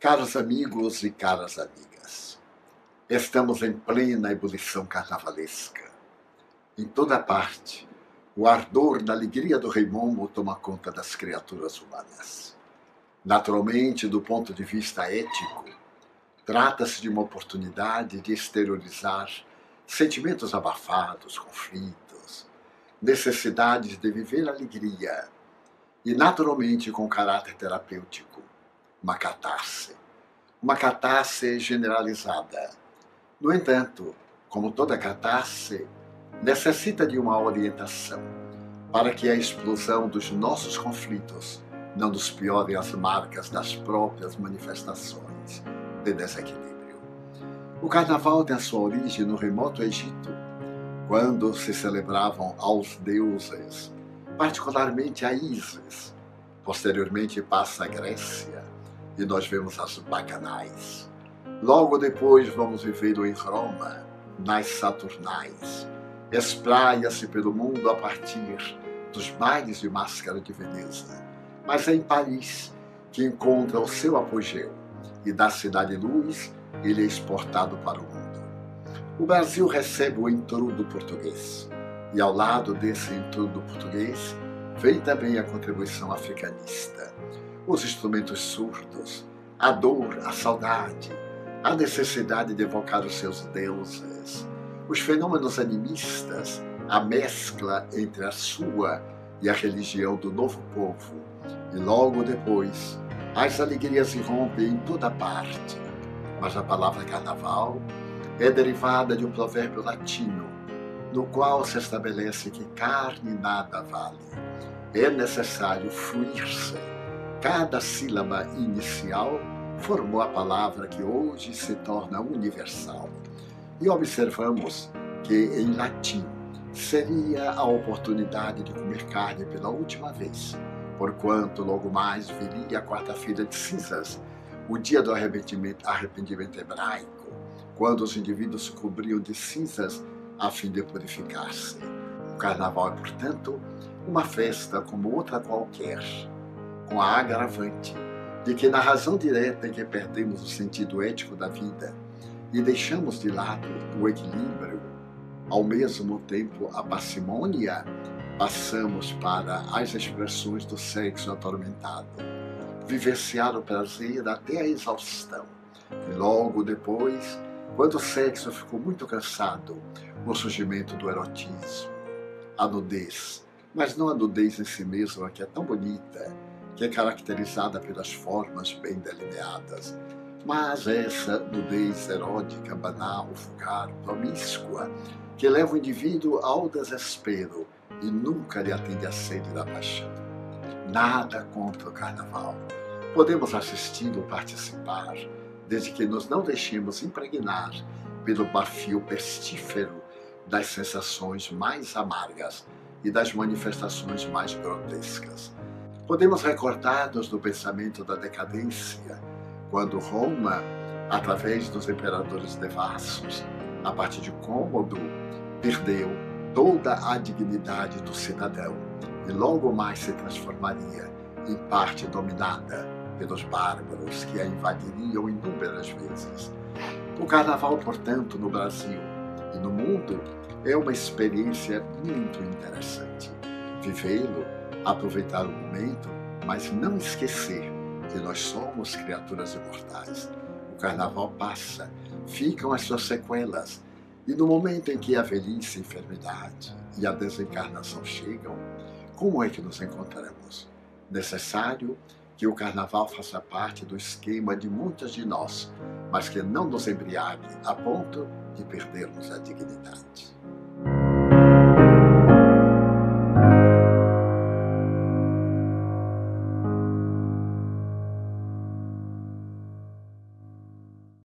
Caros amigos e caras amigas, estamos em plena ebulição carnavalesca. Em toda parte, o ardor da alegria do Rei Momo toma conta das criaturas humanas. Naturalmente, do ponto de vista ético, trata-se de uma oportunidade de exteriorizar sentimentos abafados, conflitos, necessidades de viver alegria e, naturalmente, com caráter terapêutico uma catarse. Uma catarse generalizada. No entanto, como toda catarse, necessita de uma orientação para que a explosão dos nossos conflitos não nos piore as marcas das próprias manifestações de desequilíbrio. O carnaval tem a sua origem no remoto Egito, quando se celebravam aos deuses, particularmente a Ísis. Posteriormente passa a Grécia, e nós vemos as bacanais. Logo depois vamos vivê-lo em Roma, nas Saturnais. Espraia-se pelo mundo a partir dos bailes de máscara de Veneza. Mas é em Paris que encontra o seu apogeu e da Cidade Luz ele é exportado para o mundo. O Brasil recebe o entrudo português e ao lado desse entrudo português vem também a contribuição africanista os instrumentos surdos, a dor, a saudade, a necessidade de evocar os seus deuses, os fenômenos animistas, a mescla entre a sua e a religião do novo povo, e logo depois as alegrias irrompem em toda parte. Mas a palavra carnaval é derivada de um provérbio latino, no qual se estabelece que carne nada vale. É necessário fruir-se Cada sílaba inicial formou a palavra que hoje se torna universal. E observamos que em latim seria a oportunidade de comer carne pela última vez, porquanto logo mais viria a quarta-feira de cinzas, o dia do arrependimento, arrependimento hebraico, quando os indivíduos se cobriam de cinzas a fim de purificar-se. O carnaval é, portanto, uma festa como outra qualquer, com a agravante de que, na razão direta em que perdemos o sentido ético da vida e deixamos de lado o equilíbrio, ao mesmo tempo a parcimônia, passamos para as expressões do sexo atormentado, vivenciar o prazer até a exaustão, e logo depois, quando o sexo ficou muito cansado, o surgimento do erotismo, a nudez, mas não a nudez em si mesma, que é tão bonita, que é caracterizada pelas formas bem delineadas, mas essa nudez erótica, banal, vulgar, promíscua, que leva o indivíduo ao desespero e nunca lhe atende a sede da paixão. Nada contra o carnaval. Podemos assistir ou participar, desde que nos não deixemos impregnar pelo bafio pestífero das sensações mais amargas e das manifestações mais grotescas. Podemos recordar-nos do pensamento da decadência, quando Roma, através dos imperadores devassos, a partir de Cômodo, perdeu toda a dignidade do cidadão e logo mais se transformaria em parte dominada pelos bárbaros que a invadiriam inúmeras vezes. O carnaval, portanto, no Brasil e no mundo é uma experiência muito interessante. Vivê-lo aproveitar o momento, mas não esquecer que nós somos criaturas imortais. O carnaval passa, ficam as suas sequelas, e no momento em que a velhice, a enfermidade e a desencarnação chegam, como é que nos encontramos? Necessário que o carnaval faça parte do esquema de muitas de nós, mas que não nos embriague a ponto de perdermos a dignidade.